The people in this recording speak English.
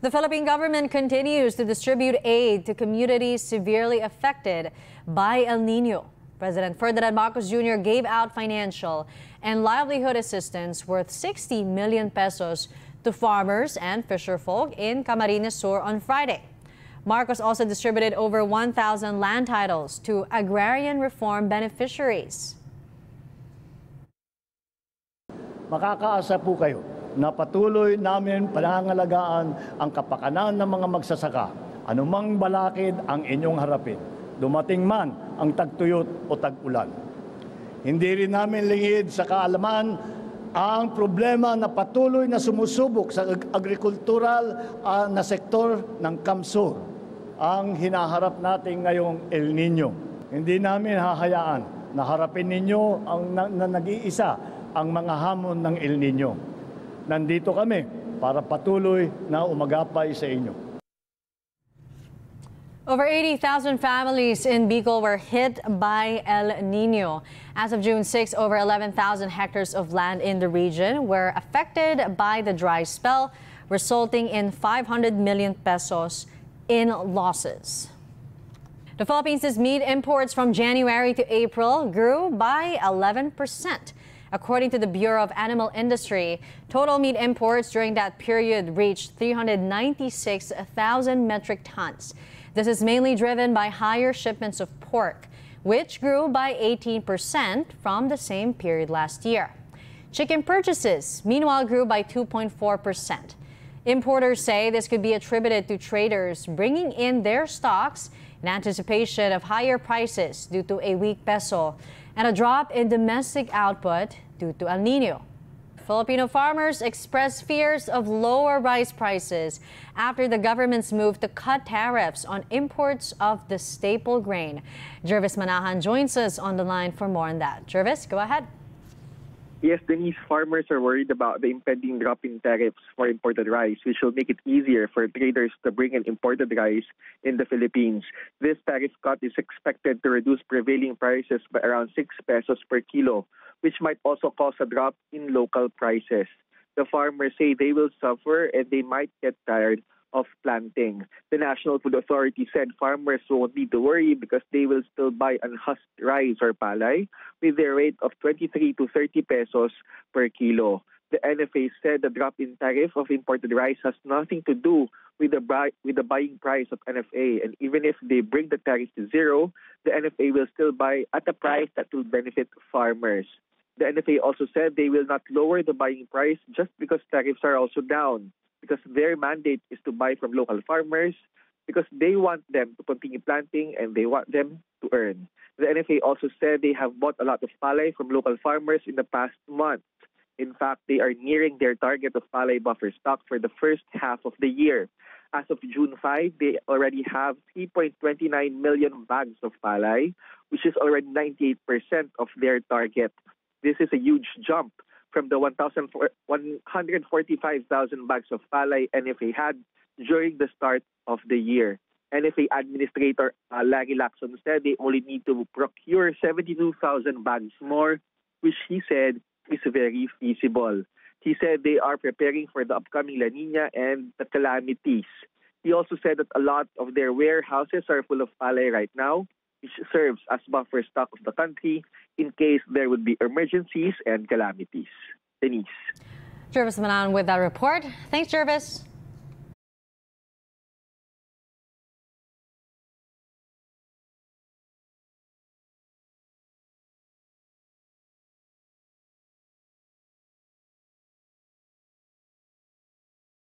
The Philippine government continues to distribute aid to communities severely affected by El Nino. President Ferdinand Marcos Jr. gave out financial and livelihood assistance worth 60 million pesos to farmers and fisherfolk in Camarines Sur on Friday. Marcos also distributed over 1,000 land titles to agrarian reform beneficiaries. Makakaasa po kayo na patuloy namin panangalagaan ang kapakanan ng mga magsasaka, anumang balakid ang inyong harapin, dumating man ang tagtuyot o tag-ulan. Hindi rin namin lingid sa kaalaman ang problema na patuloy na sumusubok sa agrikultural uh, na sektor ng Kamsur, ang hinaharap natin ngayong El Nino. Hindi namin hahayaan na harapin ninyo ang na, na nag-iisa ang mga hamon ng El Nino. Nandito kami para patuloy na umagapay sa inyo. Over 80,000 families in Bicol were hit by El Nino. As of June 6, over 11,000 hectares of land in the region were affected by the dry spell, resulting in 500 million pesos in losses. The Philippines' meat imports from January to April grew by 11 percent. According to the Bureau of Animal Industry, total meat imports during that period reached 396,000 metric tons. This is mainly driven by higher shipments of pork, which grew by 18% from the same period last year. Chicken purchases, meanwhile, grew by 2.4%. Importers say this could be attributed to traders bringing in their stocks in anticipation of higher prices due to a weak peso and a drop in domestic output due to El Nino. Filipino farmers express fears of lower rice prices after the government's move to cut tariffs on imports of the staple grain. Jervis Manahan joins us on the line for more on that. Jervis, go ahead. Yes, Denise, farmers are worried about the impending drop in tariffs for imported rice, which will make it easier for traders to bring in imported rice in the Philippines. This tariff cut is expected to reduce prevailing prices by around 6 pesos per kilo, which might also cause a drop in local prices. The farmers say they will suffer and they might get tired of planting. The National Food Authority said farmers won't need to worry because they will still buy unhusked rice or palay with their rate of 23 to 30 pesos per kilo. The NFA said the drop in tariff of imported rice has nothing to do with the buy, with the buying price of NFA, and even if they bring the tariff to zero, the NFA will still buy at a price that will benefit farmers. The NFA also said they will not lower the buying price just because tariffs are also down because their mandate is to buy from local farmers because they want them to continue planting and they want them to earn. The NFA also said they have bought a lot of palay from local farmers in the past month. In fact, they are nearing their target of palay buffer stock for the first half of the year. As of June 5, they already have 3.29 million bags of palay, which is already 98% of their target. This is a huge jump from the 145,000 bags of palay NFA had during the start of the year. NFA Administrator uh, Larry Lacson said they only need to procure 72,000 bags more, which he said is very feasible. He said they are preparing for the upcoming La Nina and the calamities. He also said that a lot of their warehouses are full of palay right now, which serves as buffer stock of the country in case there would be emergencies and calamities. Denise. Jervis Manahan with that report. Thanks, Jervis.